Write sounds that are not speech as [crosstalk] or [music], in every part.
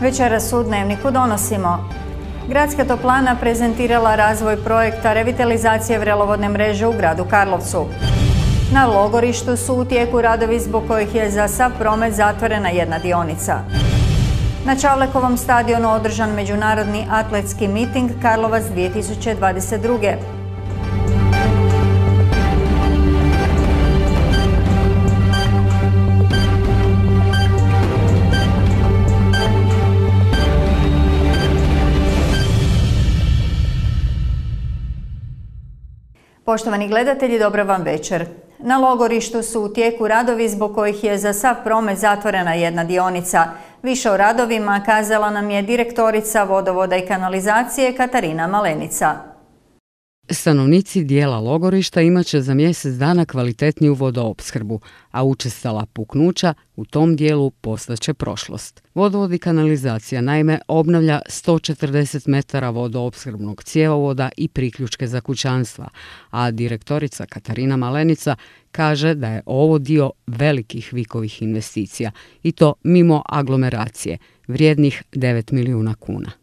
Večeras u Dnevniku donosimo. Gradska toplana prezentirala razvoj projekta revitalizacije vrelovodne mreže u gradu Karlovcu. Na logorištu su u tijeku radovi zbog kojih je za sav promet zatvorena jedna dionica. Na Čavlekovom stadionu održan međunarodni atletski miting Karlovac 2022. Poštovani gledatelji, dobro vam večer. Na logorištu su u tijeku radovi zbog kojih je za sav promet zatvorena jedna dionica. Više o radovima kazala nam je direktorica vodovoda i kanalizacije Katarina Malenica. Stanovnici dijela logorišta imat će za mjesec dana kvalitetniju vodoopskrbu, a učestala puknuća u tom dijelu postaće prošlost. Vodovod i kanalizacija naime obnavlja 140 metara vodoopskrbnog cjevovoda i priključke za kućanstva, a direktorica Katarina Malenica kaže da je ovo dio velikih vikovih investicija i to mimo aglomeracije, vrijednih 9 milijuna kuna.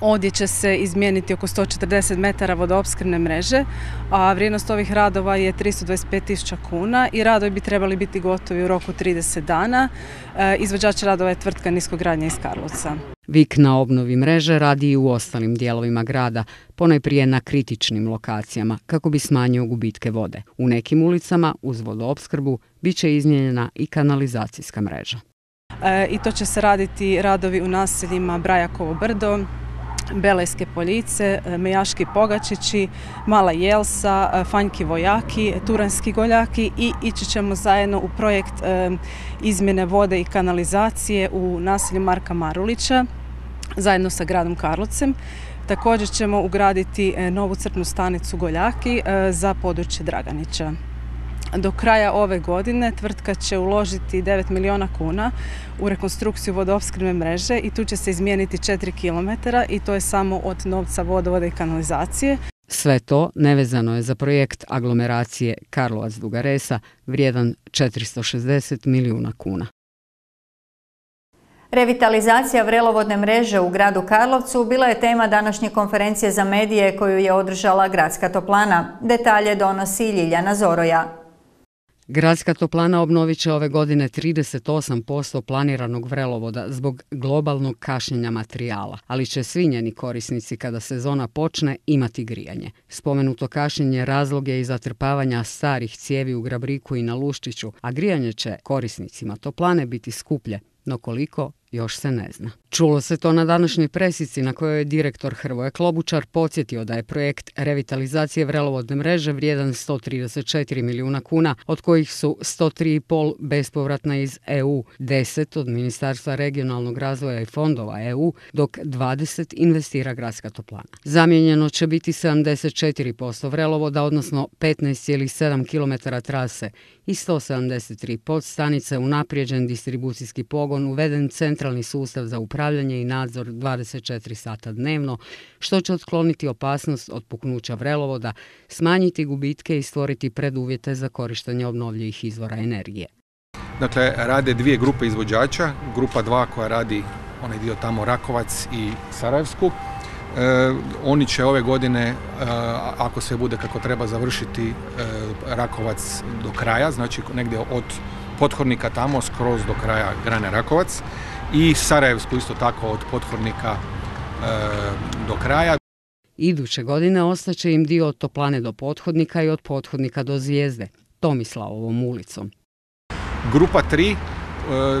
Ovdje će se izmijeniti oko 140 metara vodoopskrbne mreže, a vrijednost ovih radova je 325 tisuća kuna i radovi bi trebali biti gotovi u roku 30 dana. E, izvođač radova je tvrtka Niskogradnja iz Karlovca. Vik na obnovi mreže radi i u ostalim dijelovima grada, ponajprije na kritičnim lokacijama, kako bi smanjio gubitke vode. U nekim ulicama uz vodoopskrbu bit će izmijenjena i kanalizacijska mreža. E, I to će se raditi radovi u naseljima Brajakovo brdo, Belejske poljice, e, Mejaški pogačići, Mala Jelsa, e, Fanjki vojaki, Turanski goljaki i ići ćemo zajedno u projekt e, izmjene vode i kanalizacije u naselju Marka Marulića zajedno sa gradom Karlovcem. Također ćemo ugraditi novu crpnu stanicu Goljaki za područje Draganića. Do kraja ove godine tvrtka će uložiti 9 milijuna kuna u rekonstrukciju vodoopskrbne mreže i tu će se izmijeniti 4 km i to je samo od novca vodovoda i kanalizacije. Sve to nevezano je za projekt aglomeracije Karlovac Dugaresa vrijedan 460 milijuna kuna. Revitalizacija vrelovodne mreže u gradu Karlovcu bila je tema današnje konferencije za medije koju je održala Gradska toplana. Detalje donosi Ljiljana Zoroja. Gradska toplana obnovit će ove godine 38% planiranog vrelovoda zbog globalnog kašnjenja materijala, ali će svi njeni korisnici kada sezona počne imati grijanje. Spomenuto kašnjenje razlog je i zatrpavanja starih cijevi u Grabriku i na Luščiću, a grijanje će korisnicima toplane biti skuplje, no koliko još se ne zna. Čulo se to na današnjoj presici na kojoj je direktor Hrvoje Klobučar podsjetio da je projekt revitalizacije vrelovodne mreže vrijedan 134 milijuna kuna, od kojih su 103,5 bespovratna iz EU, 10 od Ministarstva regionalnog razvoja i fondova EU, dok 20 investira gradska toplana. Zamijenjeno će biti 74% vrelovoda, odnosno 15,7 km trase i 173 podstanice, unaprijeđen distribucijski pogon, uveden centralni sustav za upravljanje i nadzor 24 sata dnevno, što će otkloniti opasnost od puknuća vrelovoda, smanjiti gubitke i stvoriti preduvjete za korištenje obnovljivih izvora energije. Dakle, rade dvije grupe izvođača, grupa dva koja radi onaj dio tamo Rakovac i Sarajevsku, E, oni će ove godine, e, ako sve bude kako treba završiti e, Rakovac do kraja, znači negdje od pothodnika tamo skroz do kraja grane Rakovac i Sarajevsku isto tako od pothodnika do kraja. Iduće godine ostaće im dio od toplane do pothodnika i od pothodnika do zvijezde, Tomislavovom ulicom. Grupa 3,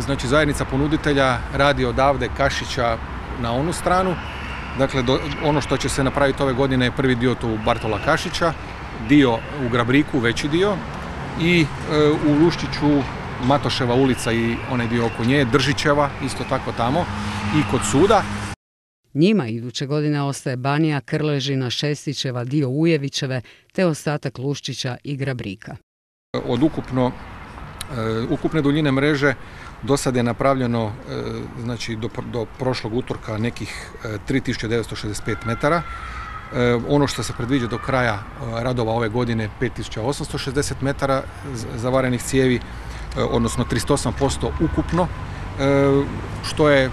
znači zajednica ponuditelja radi odavde Kašića na onu stranu, Dakle, ono što će se napraviti ove godine je prvi dio tu Bartola Kašića, dio u Grabriku, veći dio i e, u Luščiću Matoševa ulica i onaj dio oko nje, Držićeva, isto tako tamo i kod suda. Njima iduće godine ostaje Banija, Krležina, Šestićeva, dio Ujevićeve te ostatak Luščića i Grabrika. Od ukupno, e, ukupne duljine mreže do sada je napravljeno e, znači, do, do prošlog utorka nekih 3965 e, metara. Ono što se predviđa do kraja radova ove godine 5860 metara zavarenih cijevi, odnosno 38% ukupno, što je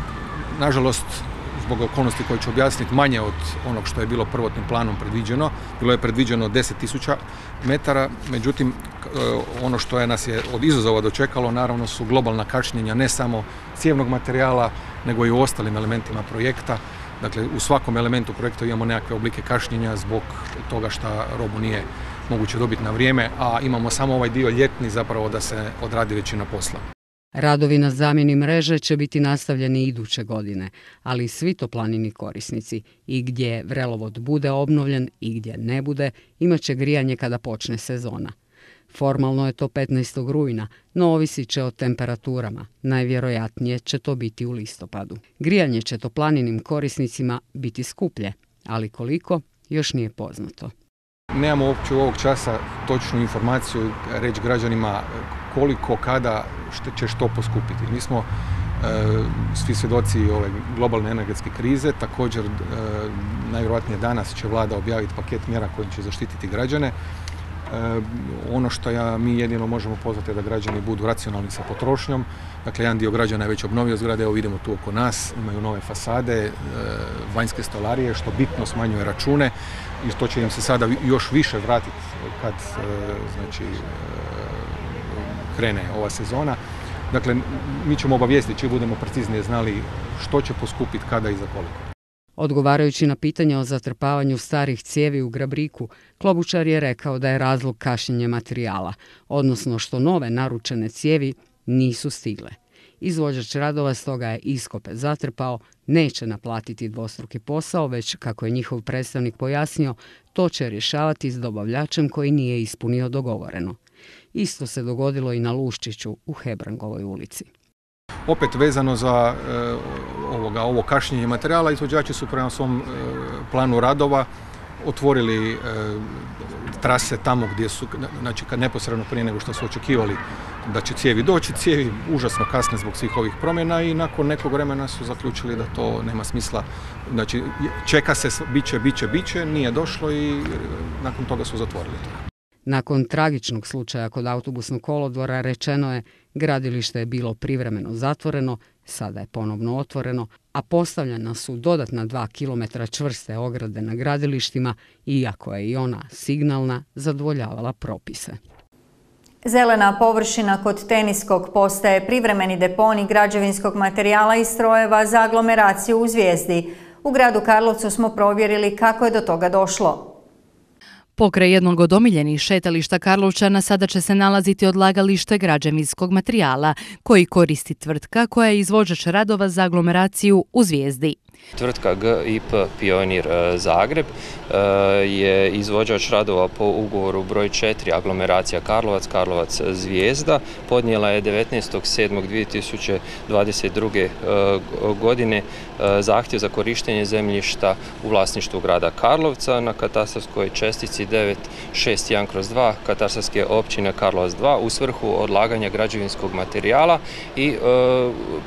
nažalost, zbog okolnosti koje ću objasniti, manje od onog što je bilo prvotnim planom predviđeno. Bilo je predviđeno 10.000 metara, međutim, ono što je nas je od izazova dočekalo, naravno su globalna kašnjenja ne samo cijevnog materijala, nego i u ostalim elementima projekta. Dakle, u svakom elementu projekta imamo nekakve oblike kašnjenja zbog toga što robu nije moguće dobiti na vrijeme, a imamo samo ovaj dio ljetni zapravo da se odradi većina posla. Radovi na zamjeni mreže će biti nastavljeni iduće godine, ali svi to planini korisnici i gdje vrelovod bude obnovljen i gdje ne bude, imat će grijanje kada počne sezona. Formalno je to 15. rujna, no ovisit će o temperaturama. Najvjerojatnije će to biti u listopadu. Grijanje će to planinim korisnicima biti skuplje, ali koliko još nije poznato. Nemamo uopće ovog časa točnu informaciju reći građanima koliko, kada će što poskupiti. Mi smo e, svi svjedoci ove globalne energetske krize, također e, najvjerojatnije danas će vlada objaviti paket mjera kojim će zaštititi građane. E, ono što ja, mi jedino možemo pozvati je da građani budu racionalni sa potrošnjom. Dakle, jedan dio građana je već obnovio zgrade, evo vidimo tu oko nas, imaju nove fasade, vanjske stolarije, što bitno smanjuje račune i to će im se sada još više vratiti kad e, znači, krene ova sezona. Dakle, mi ćemo obavijestiti či budemo preciznije znali što će poskupiti, kada i za koliko. Odgovarajući na pitanje o zatrpavanju starih cijevi u Grabriku, Klobučar je rekao da je razlog kašnjenje materijala, odnosno što nove naručene cijevi nisu stigle. Izvođač radova stoga je iskope zatrpao, neće naplatiti dvostruki posao, već, kako je njihov predstavnik pojasnio, to će rješavati s dobavljačem koji nije ispunio dogovoreno. Isto se dogodilo i na Luščiću u Hebrangovoj ulici. Opet vezano za e, ovo kašnjenje materijala, izvođači su prema svom e, planu radova otvorili e, trase tamo gdje su, znači neposredno prije nego što su očekivali da će cijevi doći, cijevi užasno kasne zbog svih ovih promjena i nakon nekog vremena su zaključili da to nema smisla. Znači čeka se, bit će, bit će, bit će, nije došlo i nakon toga su zatvorili to. Nakon tragičnog slučaja kod autobusnog kolodvora rečeno je gradilište je bilo privremeno zatvoreno, sada je ponovno otvoreno, a postavljena su dodatna dva kilometra čvrste ograde na gradilištima, iako je i ona signalna zadvoljavala propise. Zelena površina kod teniskog postaje privremeni deponi građevinskog materijala i strojeva za aglomeraciju u Zvijezdi. U gradu Karlovcu smo provjerili kako je do toga došlo. Pokraj jednog od omiljenih šetališta Karlovčana sada će se nalaziti odlagalište građevinskog materijala koji koristi tvrtka koja je izvođač radova za aglomeraciju u Zvijezdi. Tvrtka GIP Pionir e, Zagreb e, je izvođač radova po ugovoru broj 4 aglomeracija Karlovac, Karlovac Zvijezda. Podnijela je 19.7.2022. E, godine zahtjev za korištenje zemljišta u vlasništvu grada Karlovca na katastarskoj čestici 961 kroz 2 katastarske općine Karlovac 2 u svrhu odlaganja građevinskog materijala i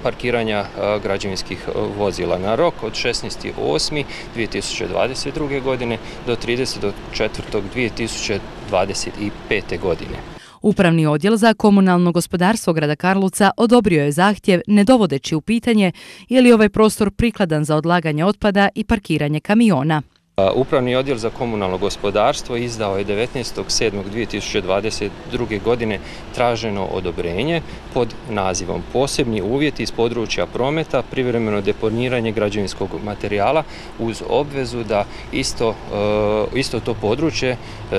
parkiranja građevinskih vozila. Na rok od 16.8.2022. godine do 30.4.2025. godine. Upravni odjel za komunalno gospodarstvo grada Karlovca odobrio je zahtjev ne dovodeći u pitanje je li ovaj prostor prikladan za odlaganje otpada i parkiranje kamiona. Upravni odjel za komunalno gospodarstvo izdao je 19.7.2022. godine traženo odobrenje pod nazivom Posebni uvjeti iz područja prometa, privremeno deponiranje građevinskog materijala uz obvezu da isto, isto to područje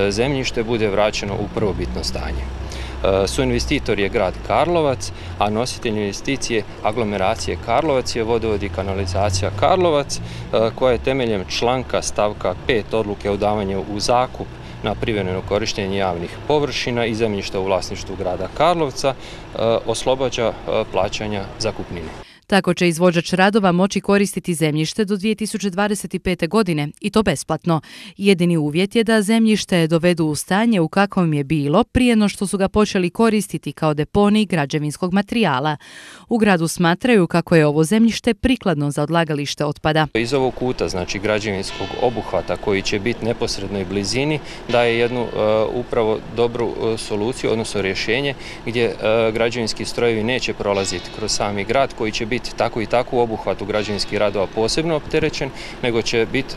zemljište bude vraćeno u prvobitno stanje. E, Suinvestitor je grad Karlovac, a nositelj investicije aglomeracije Karlovac je vodovod i kanalizacija Karlovac, e, koja je temeljem članka stavka 5 odluke o davanju u zakup na privremeno korištenje javnih površina i zemljišta u vlasništvu grada Karlovca e, oslobađa plaćanja zakupnine. Tako će izvođač radova moći koristiti zemljište do 2025. godine i to besplatno. Jedini uvjet je da zemljište dovedu u stanje u kakvom je bilo prije no što su ga počeli koristiti kao deponi građevinskog materijala. U gradu smatraju kako je ovo zemljište prikladno za odlagalište otpada. Iz ovog kuta, znači građevinskog obuhvata koji će biti neposrednoj blizini, daje jednu uh, upravo dobru uh, soluciju, odnosno rješenje gdje uh, građevinski strojevi neće prolaziti kroz sami grad koji će biti biti tako i tako u obuhvatu građevinskih radova posebno opterećen, nego će biti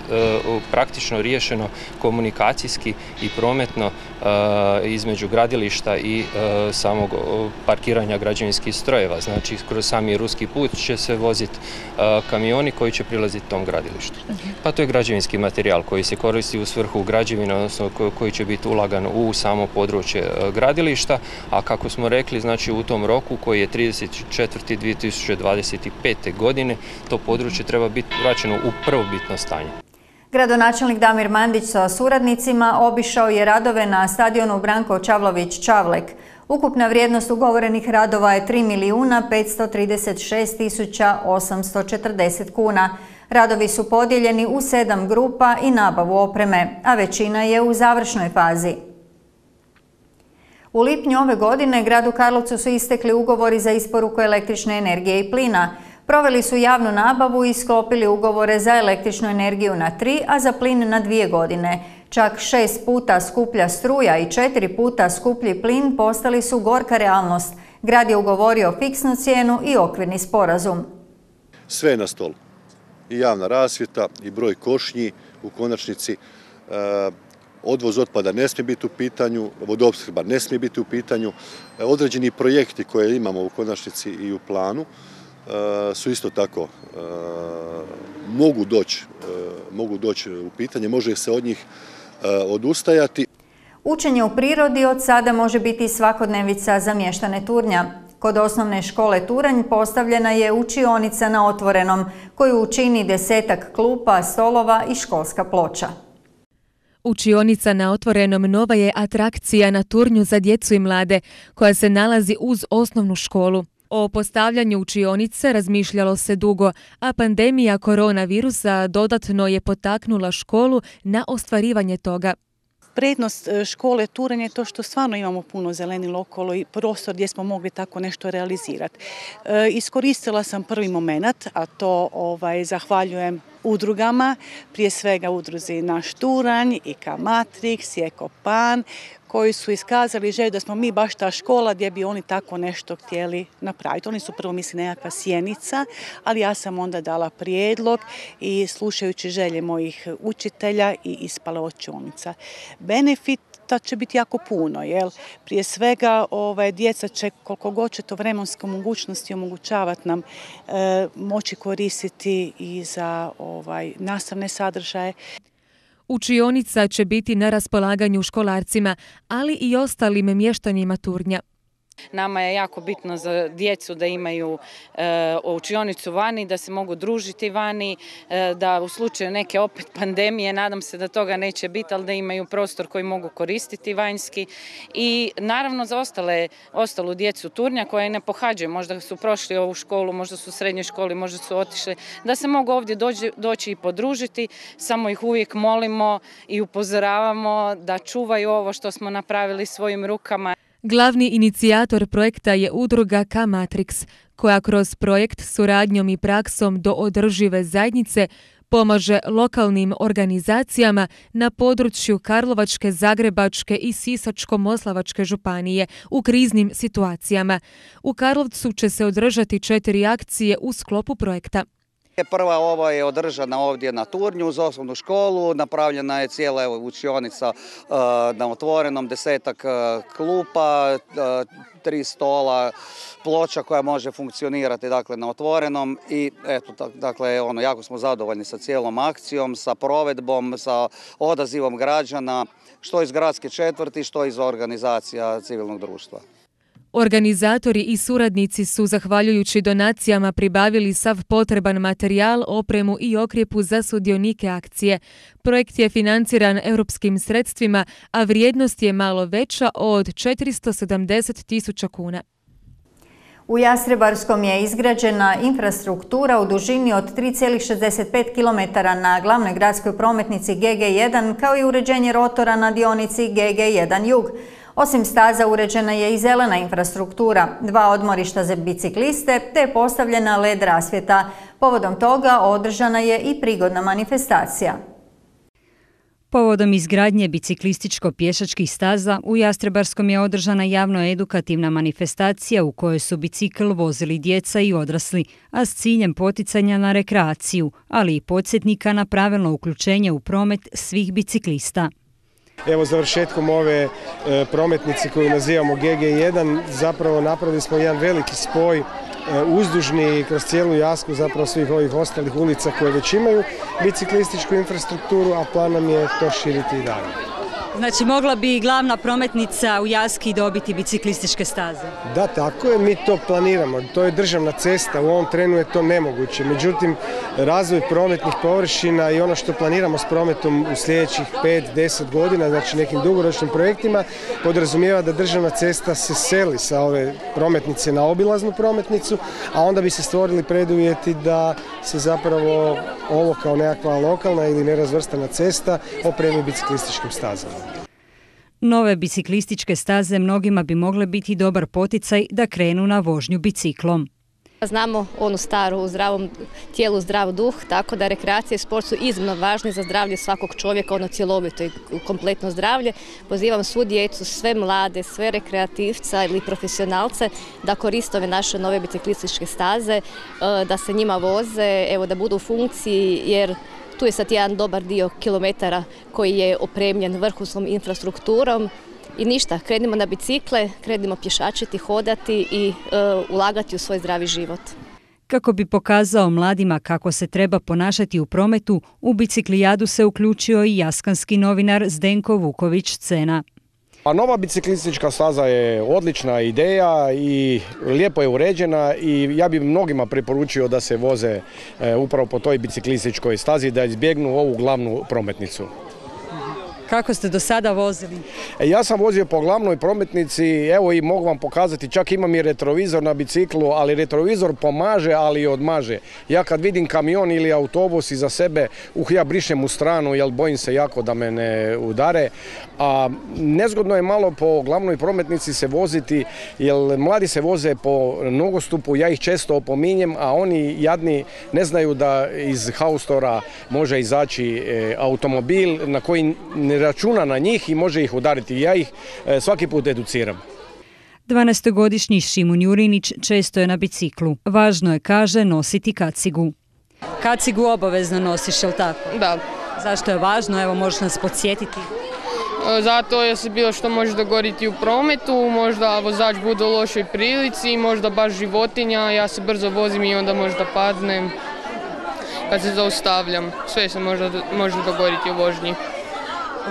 praktično riješeno komunikacijski i prometno između gradilišta i samog parkiranja građevinskih strojeva. Znači, kroz sami ruski put će se voziti kamioni koji će prilaziti tom gradilištu. Pa to je građevinski materijal koji se koristi u svrhu građevina, odnosno koji će biti ulagan u samo područje gradilišta, a kako smo rekli, znači u tom roku koji je 34.2025. godine, to područje treba biti vraćeno u prvobitno stanje. Gradonačelnik Damir Mandić sa suradnicima obišao je radove na stadionu Branko Čavlović-Čavlek. Ukupna vrijednost ugovorenih radova je 3 milijuna 536 tisuća 840 kuna. Radovi su podijeljeni u sedam grupa i nabavu opreme, a većina je u završnoj fazi. U lipnju ove godine gradu Karlovcu su istekli ugovori za isporuku električne energije i plina. Proveli su javnu nabavu i sklopili ugovore za električnu energiju na tri, a za plin na dvije godine. Čak šest puta skuplja struja i četiri puta skuplji plin postali su gorka realnost. Grad je ugovorio fiksnu cijenu i okvirni sporazum. Sve je na stolu. I javna rasvjeta i broj košnji u konačnici. E, odvoz otpada ne smije biti u pitanju, vodoopskrba ne smije biti u pitanju. E, određeni projekti koje imamo u konačnici i u planu su isto tako mogu doći mogu doći u pitanje, može se od njih odustajati. Učenje u prirodi od sada može biti svakodnevica za mještane turnja. Kod osnovne škole Turanj postavljena je učionica na otvorenom, koju učini desetak klupa, stolova i školska ploča. Učionica na otvorenom nova je atrakcija na turnju za djecu i mlade, koja se nalazi uz osnovnu školu. O postavljanju učionice razmišljalo se dugo, a pandemija koronavirusa dodatno je potaknula školu na ostvarivanje toga. Prednost e, škole Turan je to što stvarno imamo puno zeleni lokolo i prostor gdje smo mogli tako nešto realizirati. E, iskoristila sam prvi moment, a to ovaj, zahvaljujem udrugama, prije svega udruzi Naš Turanj, IKA Matrix, Pan, koji su iskazali želju da smo mi baš ta škola gdje bi oni tako nešto htjeli napraviti. Oni su prvo mislili nekakva sjenica, ali ja sam onda dala prijedlog i slušajući želje mojih učitelja i ispala očionica. Benefit će biti jako puno, jel? Prije svega ovaj, djeca će koliko god će to vremenske mogućnosti omogućavati nam e, moći koristiti i za ovaj, nastavne sadržaje. Učionica će biti na raspolaganju školarcima, ali i ostalim mještanjima turnja. Nama je jako bitno za djecu da imaju e, učionicu vani, da se mogu družiti vani, e, da u slučaju neke opet pandemije, nadam se da toga neće biti, ali da imaju prostor koji mogu koristiti vanjski. I naravno za ostale, ostalu djecu turnja koje ne pohađaju, možda su prošli ovu školu, možda su u srednjoj školi, možda su otišli, da se mogu ovdje doći, doći i podružiti, samo ih uvijek molimo i upozoravamo da čuvaju ovo što smo napravili svojim rukama. Glavni inicijator projekta je udruga K-Matrix, koja kroz projekt suradnjom i praksom do održive zajednice pomaže lokalnim organizacijama na području Karlovačke, Zagrebačke i Sisačko-Moslavačke županije u kriznim situacijama. U Karlovcu će se održati četiri akcije u sklopu projekta. Prva ova je održana ovdje na Turnju uz osnovnu školu, napravljena je cijela učionica e, na otvorenom, desetak e, klupa, e, tri stola, ploča koja može funkcionirati dakle, na otvorenom i eto, dakle, ono, jako smo zadovoljni sa cijelom akcijom, sa provedbom, sa odazivom građana, što iz gradske četvrti, što iz organizacija civilnog društva. Organizatori i suradnici su, zahvaljujući donacijama, pribavili sav potreban materijal, opremu i okrijepu za sudionike akcije. Projekt je financiran europskim sredstvima, a vrijednost je malo veća od 470 tisuća kuna. U Jastrebarskom je izgrađena infrastruktura u dužini od 3,65 km na glavnoj gradskoj prometnici GG1 kao i uređenje rotora na dionici GG1 Jug. Osim staza uređena je i zelena infrastruktura, dva odmorišta za bicikliste te je postavljena led rasvjeta. Povodom toga održana je i prigodna manifestacija. Povodom izgradnje biciklističko-pješačkih staza u Jastrebarskom je održana javno-edukativna manifestacija u kojoj su bicikl vozili djeca i odrasli, a s ciljem poticanja na rekreaciju, ali i podsjetnika na pravilno uključenje u promet svih biciklista. Evo završetkom ove e, prometnice koju nazivamo GG1 zapravo napravili smo jedan veliki spoj e, uzdužni kroz cijelu jasku zapravo svih ovih ostalih ulica koje već imaju biciklističku infrastrukturu, a plan nam je to širiti i dalje. Znači mogla bi glavna prometnica u Jaski dobiti biciklističke staze? Da, tako je, mi to planiramo. To je državna cesta, u ovom trenu je to nemoguće. Međutim, razvoj prometnih površina i ono što planiramo s prometom u sljedećih 5-10 godina, znači nekim dugoročnim projektima, podrazumijeva da državna cesta se seli sa ove prometnice na obilaznu prometnicu, a onda bi se stvorili preduvjeti da se zapravo ovo kao nekakva lokalna ili nerazvrstana cesta opremi biciklističkim stazama. Nove biciklističke staze mnogima bi mogle biti dobar poticaj da krenu na vožnju biciklom. Znamo onu staru u zdravom tijelu zdrav duh, tako da rekreacija i sport su iznimno važni za zdravlje svakog čovjeka, ono cjelovito i kompletno zdravlje. Pozivam svu djecu, sve mlade, sve rekreativca ili profesionalce da koriste ove naše nove biciklističke staze, e, da se njima voze, evo da budu u funkciji jer tu je sad jedan dobar dio kilometara koji je opremljen vrhunskom infrastrukturom i ništa, krenimo na bicikle, krenimo pješačiti, hodati i e, ulagati u svoj zdravi život. Kako bi pokazao mladima kako se treba ponašati u prometu, u biciklijadu se uključio i jaskanski novinar Zdenko Vuković-Cena. A nova biciklistička staza je odlična ideja i lijepo je uređena i ja bih mnogima preporučio da se voze e, upravo po toj biciklističkoj stazi da izbjegnu ovu glavnu prometnicu. Kako ste do sada vozili? E, ja sam vozio po glavnoj prometnici, evo i mogu vam pokazati, čak imam i retrovizor na biciklu, ali retrovizor pomaže, ali i odmaže. Ja kad vidim kamion ili autobus iza sebe, uh, ja brišem u stranu, jer bojim se jako da me ne udare. A nezgodno je malo po glavnoj prometnici se voziti, jer mladi se voze po nogostupu, ja ih često opominjem, a oni jadni ne znaju da iz haustora može izaći e, automobil na koji ne računa na njih i može ih udariti. Ja ih e, svaki put educiram. 12-godišnji Šimun Jurinić često je na biciklu. Važno je, kaže, nositi kacigu. Kacigu obavezno nosiš, jel tako? Da. Zašto je važno? Evo, možeš nas podsjetiti. E, zato je se bilo što može dogoriti u prometu, možda vozač bude u lošoj prilici, možda baš životinja, ja se brzo vozim i onda možda padnem kad se zaustavljam. Sve se može, može dogoriti u vožnji.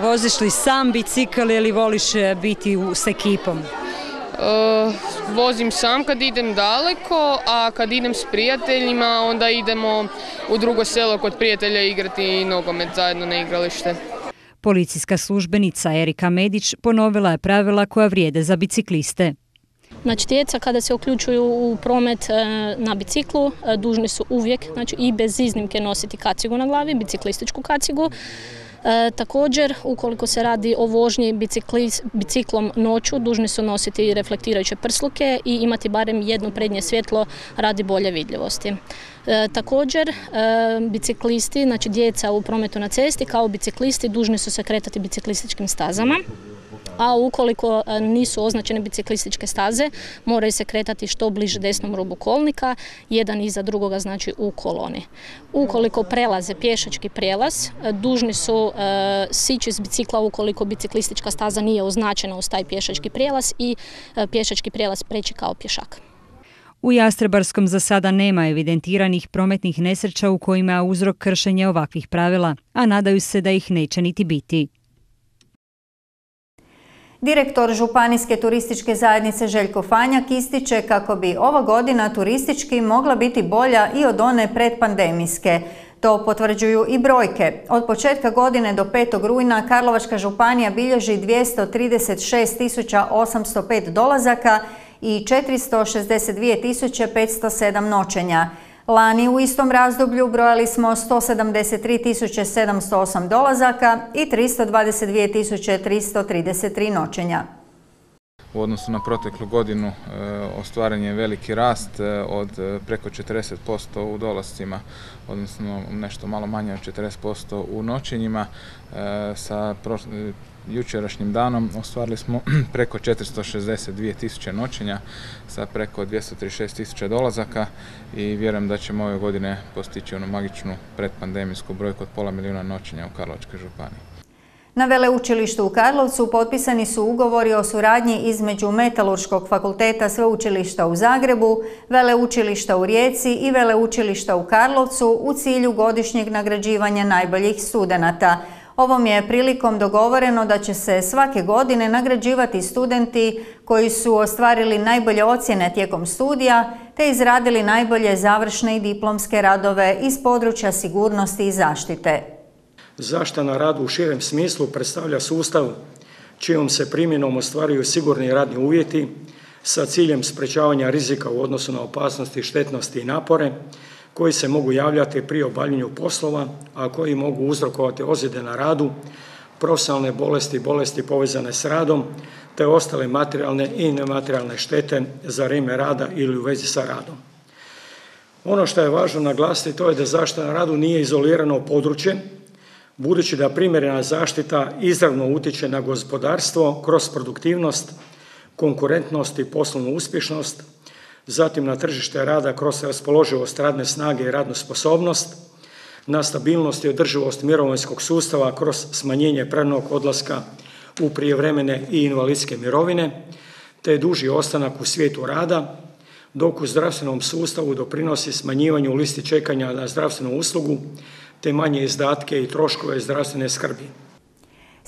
Voziš li sam bicikl ili voliš e, biti s ekipom? Uh, vozim sam kad idem daleko, a kad idem s prijateljima onda idemo u drugo selo kod prijatelja igrati nogomet zajedno na igralište. Policijska službenica Erika Medić ponovila je pravila koja vrijede za bicikliste. Znači djeca kada se uključuju u promet e, na biciklu dužni su uvijek znači, i bez iznimke nositi kacigu na glavi, biciklističku kacigu. E, također, ukoliko se radi o vožnji biciklom noću, dužni su nositi reflektirajuće prsluke i imati barem jedno prednje svjetlo radi bolje vidljivosti. E, također, e, biciklisti, znači djeca u prometu na cesti kao biciklisti dužni su se kretati biciklističkim stazama a ukoliko e, nisu označene biciklističke staze, moraju se kretati što bliže desnom rubu kolnika, jedan iza drugoga znači u koloni. Ukoliko prelaze pješački prijelaz, e, dužni su e, sići s bicikla ukoliko biciklistička staza nije označena uz taj pješački prijelaz i pješački prijelaz preći kao pješak. U Jastrebarskom za sada nema evidentiranih prometnih nesreća u kojima je uzrok kršenje ovakvih pravila, a nadaju se da ih neće niti biti. Direktor Županijske turističke zajednice Željko Fanjak ističe kako bi ova godina turistički mogla biti bolja i od one predpandemijske. To potvrđuju i brojke. Od početka godine do 5. rujna Karlovačka županija bilježi 236.805 dolazaka i 462.507 noćenja. Lani u istom razdoblju brojali smo 173.708 dolazaka i 322.333 noćenja. u odnosu na proteklu godinu e, ostvaren je veliki rast e, od e, preko 40% u dolascima, odnosno nešto malo manje od 40% u noćenjima. Sa jučerašnjim danom ostvarili smo [clears throat] preko 462 tisuće noćenja sa preko 236 tisuća dolazaka i vjerujem da ćemo ove godine postići onu magičnu predpandemijsku brojku od pola milijuna noćenja u Karlovačkoj županiji. Na Veleučilištu u Karlovcu potpisani su ugovori o suradnji između Metalurškog fakulteta Sveučilišta u Zagrebu, Veleučilišta u Rijeci i Veleučilišta u Karlovcu u cilju godišnjeg nagrađivanja najboljih studenata. Ovom je prilikom dogovoreno da će se svake godine nagrađivati studenti koji su ostvarili najbolje ocjene tijekom studija te izradili najbolje završne i diplomske radove iz područja sigurnosti i zaštite. Zašta na radu u širem smislu predstavlja sustav čijom se primjenom ostvaruju sigurni radni uvjeti sa ciljem sprečavanja rizika u odnosu na opasnosti, štetnosti i napore koji se mogu javljati pri obavljanju poslova, a koji mogu uzrokovati ozljede na radu, profesionalne bolesti, bolesti povezane s radom, te ostale materijalne i nematerijalne štete za vrijeme rada ili u vezi sa radom. Ono što je važno naglasiti to je da zaštita na radu nije izolirano područje budući da primjerena zaštita izravno utječe na gospodarstvo kroz produktivnost, konkurentnost i poslovnu uspješnost, zatim na tržište rada kroz raspoloživost radne snage i radnu sposobnost, na stabilnost i održivost mirovinskog sustava kroz smanjenje prenog odlaska u prijevremene i invalidske mirovine, te duži ostanak u svijetu rada, dok u zdravstvenom sustavu doprinosi smanjivanju listi čekanja na zdravstvenu uslugu, te manje izdatke i troškove zdravstvene skrbi.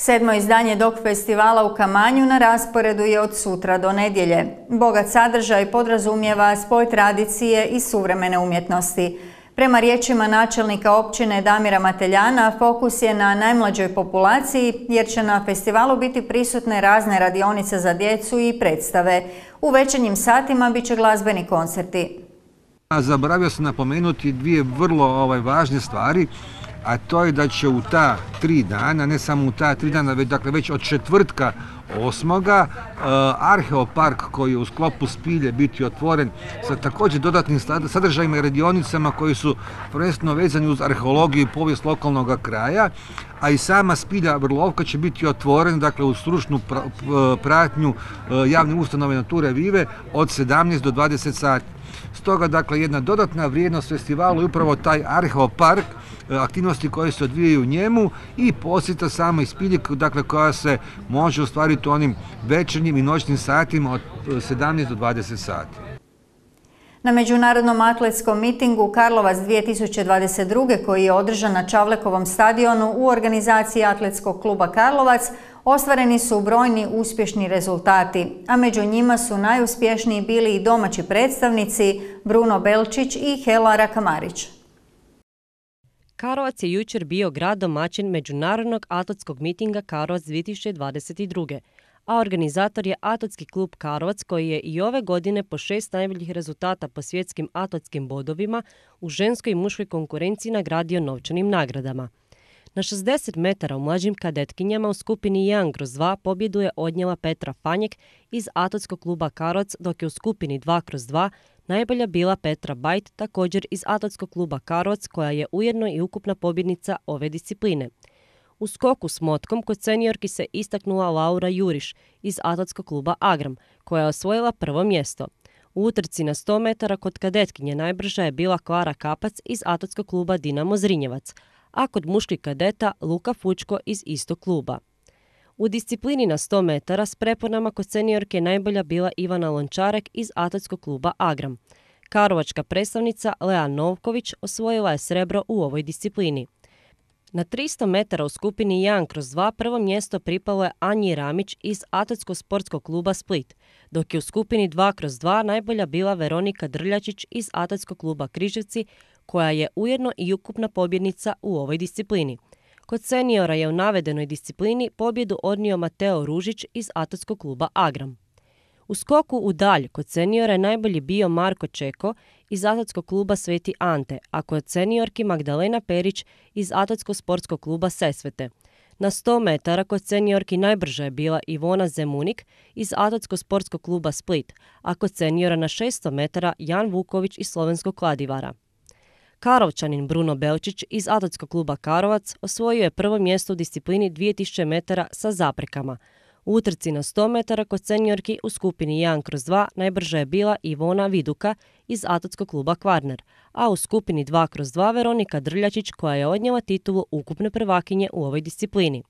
Sedmo izdanje Dok festivala u Kamanju na rasporedu je od sutra do nedjelje. Bogat sadržaj podrazumijeva spoj tradicije i suvremene umjetnosti. Prema riječima načelnika općine Damira Mateljana, fokus je na najmlađoj populaciji jer će na festivalu biti prisutne razne radionice za djecu i predstave. U večernjim satima bit će glazbeni koncerti. Zaboravio sam napomenuti dvije vrlo ovaj, važne stvari, a to je da će u ta tri dana, ne samo u ta tri dana, već, dakle, već od četvrtka osmoga, uh, Arheopark koji je u sklopu spilje biti otvoren sa također dodatnim sadržajima i radionicama koji su prvenstveno vezani uz arheologiju i povijest lokalnog kraja, a i sama spilja Vrlovka će biti otvoren, dakle u stručnu pratnju uh, javne ustanove Nature Vive od 17 do 20 sati. Stoga, dakle, jedna dodatna vrijednost festivalu je upravo taj arheopark, e, aktivnosti koje se odvijaju u njemu i posjeta samo ispilje, dakle, koja se može ostvariti u onim večernjim i noćnim satima od 17 e, do 20 sati. Na Međunarodnom atletskom mitingu Karlovac 2022. koji je održan na Čavlekovom stadionu u organizaciji Atletskog kluba Karlovac Ostvareni su brojni uspješni rezultati, a među njima su najuspješniji bili i domaći predstavnici Bruno Belčić i Hela Rakamarić. Karlovac je jučer bio grad domaćin Međunarodnog atletskog mitinga Karlovac 2022. A organizator je Atletski klub Karlovac koji je i ove godine po šest najboljih rezultata po svjetskim atletskim bodovima u ženskoj i muškoj konkurenciji nagradio novčanim nagradama. Na 60 metara u mlađim kadetkinjama u skupini 1 kroz 2 pobjedu je odnijela Petra Fanjek iz Atletskog kluba Karovac, dok je u skupini 2 kroz 2 najbolja bila Petra Bajt, također iz Atletskog kluba Karovac, koja je ujedno i ukupna pobjednica ove discipline. U skoku s motkom kod seniorki se istaknula Laura Juriš iz Atletskog kluba Agram, koja je osvojila prvo mjesto. U utrci na 100 metara kod kadetkinje najbrža je bila Klara Kapac iz Atletskog kluba Dinamo Zrinjevac, a kod muških kadeta Luka Fučko iz istog kluba. U disciplini na 100 metara s preponama kod seniorke najbolja bila Ivana Lončarek iz atletskog kluba Agram. Karovačka predstavnica Lea Novković osvojila je srebro u ovoj disciplini. Na 300 metara u skupini 1 kroz 2 prvo mjesto pripalo je Anji Ramić iz Atletsko-sportskog kluba Split, dok je u skupini 2 kroz 2 najbolja bila Veronika Drljačić iz Atletskog kluba Križevci koja je ujedno i ukupna pobjednica u ovoj disciplini. Kod seniora je u navedenoj disciplini pobjedu odnio Mateo Ružić iz Atletskog kluba Agram. U skoku u dalj kod seniora je najbolji bio Marko Čeko iz Atletskog kluba Sveti Ante, a kod seniorki Magdalena Perić iz Atletskog sportskog kluba Sesvete. Na 100 metara kod seniorki najbrža je bila Ivona Zemunik iz Atletsko-sportskog kluba Split, a kod seniora na 600 metara Jan Vuković iz Slovenskog kladivara. Karovčanin Bruno Belčić iz Atletskog kluba Karovac osvojio je prvo mjesto u disciplini 2000 metara sa zaprekama. U utrci na 100 metara kod seniorki u skupini 1 kroz 2 najbrža je bila Ivona Viduka iz Atletskog kluba Kvarner, a u skupini 2 kroz 2 Veronika Drljačić koja je odnjela titulu ukupne prvakinje u ovoj disciplini.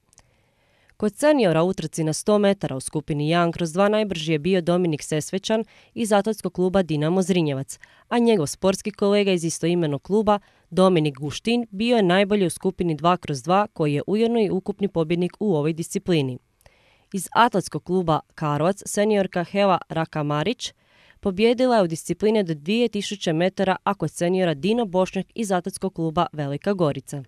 Kod seniora utrci na 100 metara u skupini 1 kroz 2 najbrži je bio Dominik Sesvećan iz Atletskog kluba Dinamo Zrinjevac, a njegov sportski kolega iz istoimenog kluba Dominik Guštin bio je najbolji u skupini 2 kroz 2 koji je ujedno i ukupni pobjednik u ovoj disciplini. Iz Atletskog kluba Karlovac seniorka Hela Rakamarić pobjedila je u discipline do 2000 metara, a kod seniora Dino Bošnjak iz Atletskog kluba Velika Gorica.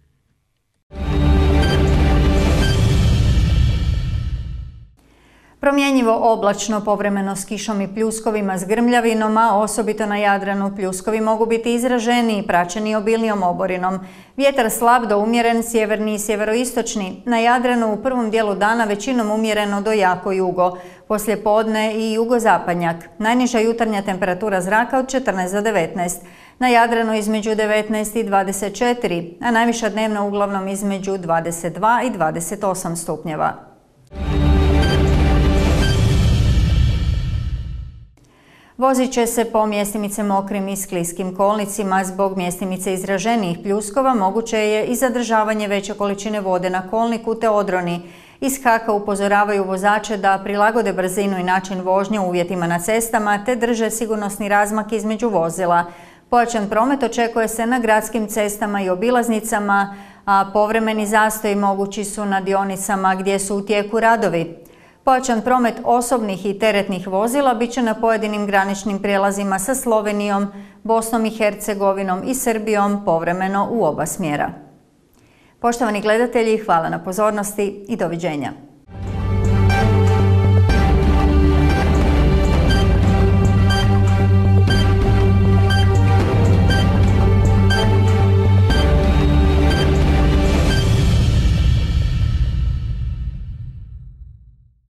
Promjenjivo oblačno povremeno s kišom i pljuskovima s grmljavinom, a osobito na Jadranu pljuskovi mogu biti izraženi i praćeni obilnijom oborinom. Vjetar slab do umjeren, sjeverni i sjeveroistočni. Na Jadranu u prvom dijelu dana većinom umjereno do jako jugo. Poslije podne i jugozapadnjak. Najniža jutarnja temperatura zraka od 14 do 19. Na Jadranu između 19 i 24, a najviša dnevna uglavnom između 22 i 28 stupnjeva. Vozit će se po mjestimice mokrim i skliskim kolnicima. Zbog mjestimice izraženijih pljuskova moguće je i zadržavanje veće količine vode na kolniku te odroni. Iz Haka upozoravaju vozače da prilagode brzinu i način vožnje uvjetima na cestama te drže sigurnosni razmak između vozila. Pojačan promet očekuje se na gradskim cestama i obilaznicama, a povremeni zastoji mogući su na dionicama gdje su u tijeku radovi. Pojačan promet osobnih i teretnih vozila bit će na pojedinim graničnim prijelazima sa Slovenijom, Bosnom i Hercegovinom i Srbijom povremeno u oba smjera. Poštovani gledatelji, hvala na pozornosti i doviđenja.